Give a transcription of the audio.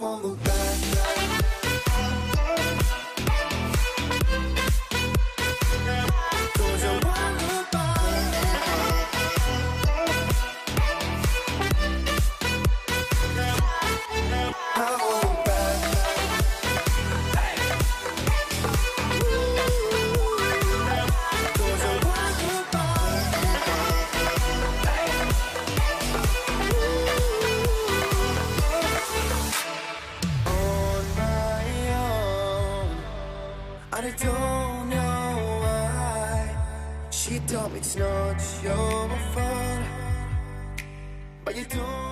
Won't look back. And I don't know why. She told me it's not your fault, but you don't.